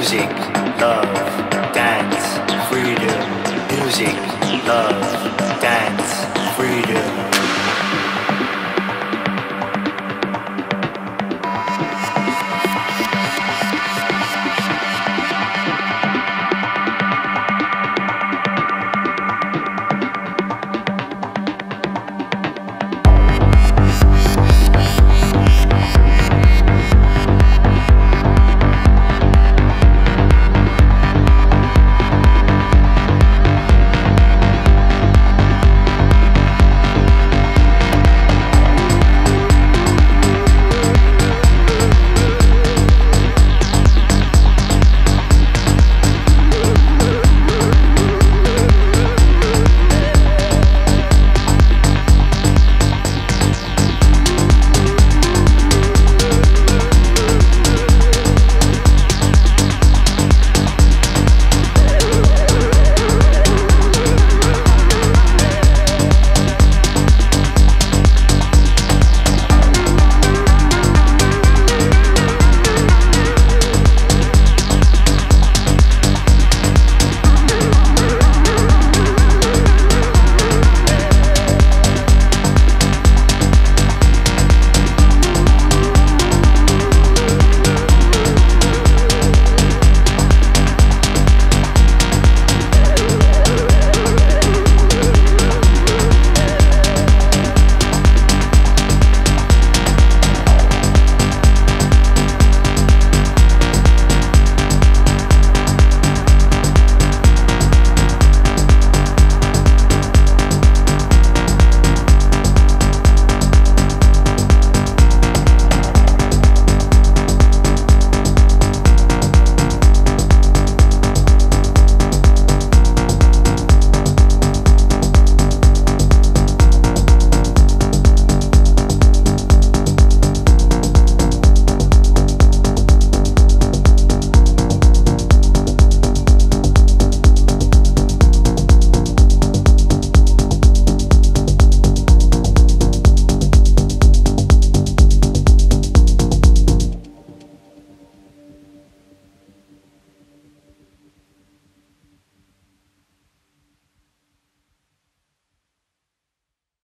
music, love, dance, freedom, music, love.